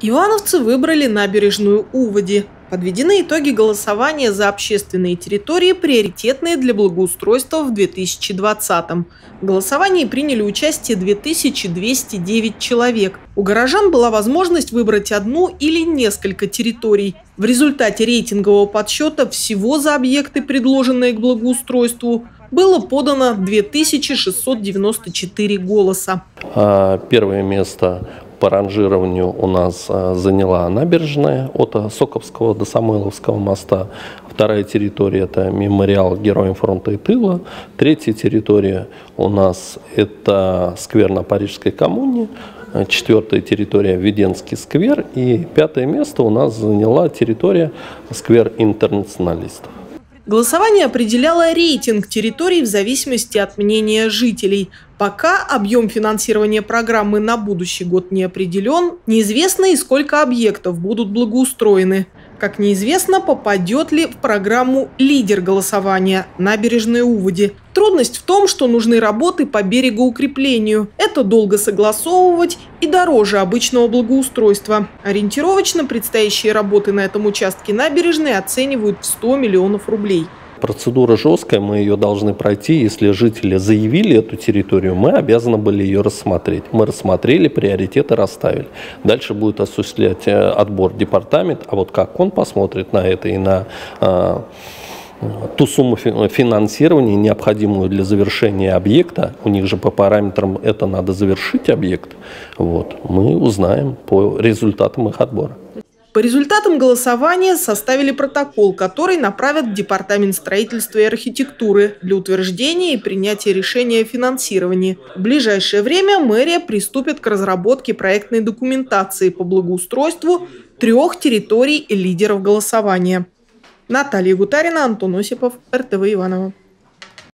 Ивановцы выбрали набережную Уводи. Подведены итоги голосования за общественные территории, приоритетные для благоустройства в 2020-м. В голосовании приняли участие 2209 человек. У горожан была возможность выбрать одну или несколько территорий. В результате рейтингового подсчета всего за объекты, предложенные к благоустройству, было подано 2694 голоса. А, первое место по ранжированию у нас а, заняла набережная от Соковского до Самойловского моста. Вторая территория – это мемориал Героям фронта и тыла. Третья территория у нас – это сквер на Парижской коммуне. Четвертая территория – Веденский сквер. И пятое место у нас заняла территория сквер интернационалистов. Голосование определяло рейтинг территорий в зависимости от мнения жителей. Пока объем финансирования программы на будущий год не определен, неизвестно и сколько объектов будут благоустроены. Как неизвестно, попадет ли в программу лидер голосования «Набережные Уводи». Трудность в том, что нужны работы по берегоукреплению. Это долго согласовывать и дороже обычного благоустройства. Ориентировочно предстоящие работы на этом участке набережной оценивают в 100 миллионов рублей. Процедура жесткая, мы ее должны пройти. Если жители заявили эту территорию, мы обязаны были ее рассмотреть. Мы рассмотрели, приоритеты расставили. Дальше будет осуществлять э, отбор департамент, а вот как он посмотрит на это и на э, ту сумму финансирования, необходимую для завершения объекта, у них же по параметрам это надо завершить объект, вот, мы узнаем по результатам их отбора. По результатам голосования составили протокол, который направят в Департамент строительства и архитектуры для утверждения и принятия решения о финансировании. В ближайшее время мэрия приступит к разработке проектной документации по благоустройству трех территорий лидеров голосования. Наталья Гутарина, Антон Осипов, РТВ Иваново.